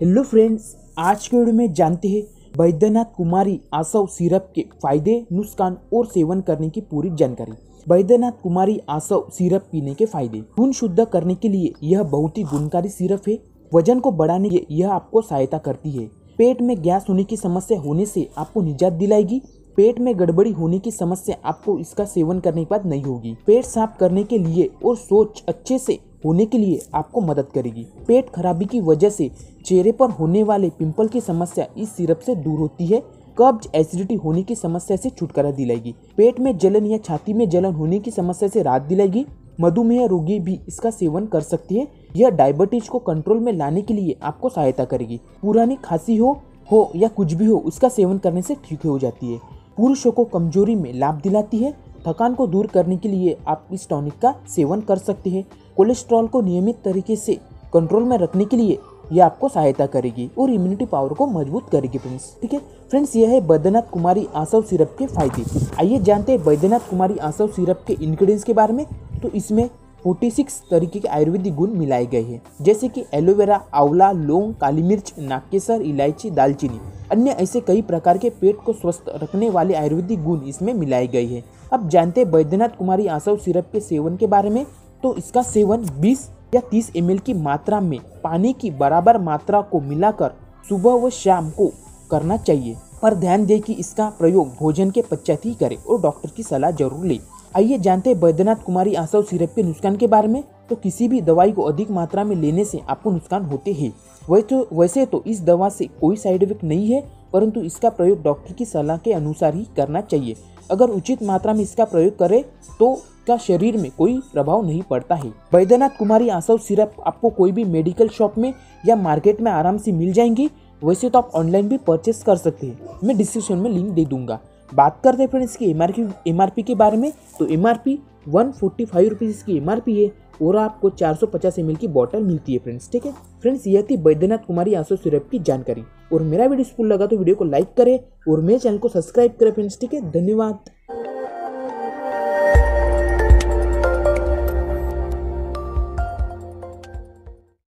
Hello friends आज के video में जानते हैं बैद्यनाथ कुमारी आसव सिरप के फ़ायदे, नुकसान और सेवन करने की पूरी जानकारी। बैद्यनाथ कुमारी आसव सिरप पीने के फ़ायदे। खून शुद्ध करने के लिए यह बहुत ही गुणकारी सिरप है। वज़न को बढ़ाने के यह आपको सहायता करती है। पेट में गैस होने की समस्या होने से आपको निजात दिलाएगी। पेट में गड़बड़ी होने की समस्या आपको इसका सेवन करने के बाद नहीं होगी। पेट साफ़ करने के लिए और सोच अच्छे से होने के लिए आपको मदद करेगी। पेट खराबी की वजह से चेहरे पर होने वाले पिंपल की समस्या इस सिरप से दूर होती है। कब्ज एसिडिटी होने की समस्या से छुटकारा दिलाएगी। पेट में जलन या छाती में जलन होने की समस्या से राहत दिलाएगी। मधुमेह रोगी भी इसका सेवन कर सकती है। यह डायबिटीज़ को कंट्रोल में लाने के लिए आपको सहायता करेगी। पुरानी खांसी हो हो या कुछ भी हो, उसका सेवन करने से ठीक हो जाती है। पुरुषों को कमज़ोरी में लाभ दिलाती है। थकान को दूर करने के लिए आप इस टॉनिक का सेवन कर सकते हैं। कोलेस्ट्रॉल को नियमित तरीके से कंट्रोल में रखने के लिए यह आपको सहायता करेगी और इम्यूनिटी पावर को मज़बूत करेगी फ्रेंड्स ठीक है? फ्रेंड्स यह है बैद्यनाथ कुमारी आसव सिरप के फ़ायदे। आइए जानते हैं बैद्यनाथ कुमारी आसव सिरप के इंग्रेडिएंट्स के बारे में। तो इसमें 46 तरीके के आयुर्वेदिक गुण मिलाए गए हैं। जैसे कि एलोवेरा आंवला, लौंग, काली मिर्च नाकेसर इलायची, दालचीनी। अन्य ऐसे कई प्रकार के पेट को स्वस्थ रखने वाले आयुर्वेदिक गुण इसमें मिलाए गए हैं। अब जानते हैं बैद्यनाथ कुमारी आसव सिरप के सेवन के बारे में। तो इसका सेवन 20 या 30 एम की मात्रा में पानी की बराबर मात्रा को मिलाकर सुबह व शाम को करना चाहिए। पर ध्यान दें कि इसका प्रयोग भोजन के पश्चात ही करें और डॉक्टर की सलाह ज़रूर लें। आइए जानते हैं बैद्यनाथ कुमारी आसव सिरप के नुकसान के बारे में। तो किसी भी दवाई को अधिक मात्रा में लेने से आपको नुकसान होते हैं। वैसे तो वैसे तो इस दवा से कोई साइड इफ़ेक्ट नहीं है, परंतु इसका प्रयोग डॉक्टर की सलाह के अनुसार ही करना चाहिए। अगर उचित मात्रा में इसका प्रयोग करें तो का शरीर में कोई प्रभाव नहीं पड़ता है? बैद्यनाथ कुमारी आसव सिरप आपको कोई भी मेडिकल शॉप में या मार्केट में आराम से मिल जाएँगी। वैसे तो आप ऑनलाइन भी परचेस कर सकते हैं। मैं डिस्क्रिप्शन में लिंक दे दूँगा। बात करते हैं फ्रेंड्स की एम आर के बारे में। तो M R P one forty five rupees इसकी एम है और आपको चार सौ पचास एम की बॉटल मिलती है फ्रेंड्स ठीक है? फ्रेंड्स यह थी बैद्यनाथ कुमारी आँसू सिरप की जानकारी। और मेरा वीडियो स्कूल लगा तो वीडियो को लाइक करें और मेरे चैनल को सब्सक्राइब करें फ्रेंड्स ठीक है? धन्यवाद।